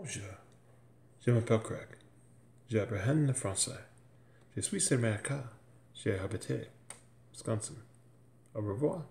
Bonjour, je m'appelle Craig. J'apprends le français. Je suis américain. J'ai habité Wisconsin. Au revoir.